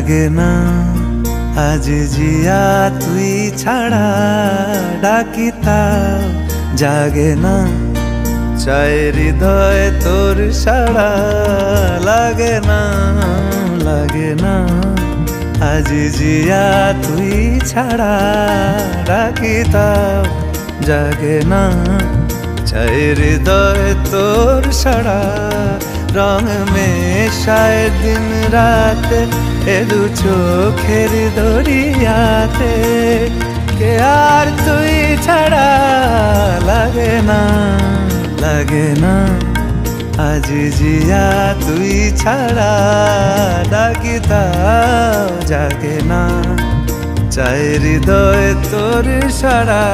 জাগে না। আজ জিয়া তুই ছাড়া ডাকিতা জাগে না। চাই হৃদয় তোর সাড়া লাগে না লাগে না। আজ জিয়া তুই ছাড়া ডাকিতা জাগে না। চাই হৃদয় তোর সাড়া রং মেশায় দিন রাত, এ দু চোখের দরিয়াতে কে আর তুই ছাড়া লাগে না লাগে না। আজ জিয়া তুই ছাড়া ডাকিতা জাগে না। চাই হৃদয় তোর সারা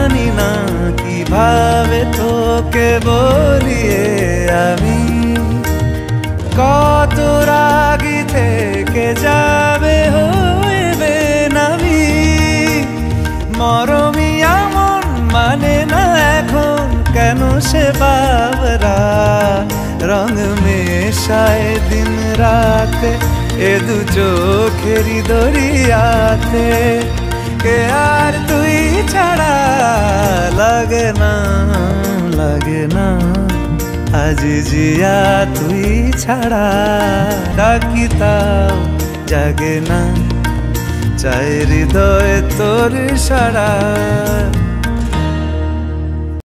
জানি না কীভাবে তোকে বলিয়ে আমি। কত রাগি থেকে যাবে হইবে নামি। মরমি আমন মানে না এখন কেন সে বাবরা। রং মেশায় দিন রাতে এ দু চোখেরি দরিয়াতে। কে আর তুই ছাড়া লাগে না লাগে না। আজ জিয়া তুই ছাড়া ডাকিতা জাগে না। চাই হৃদয় তোর সারা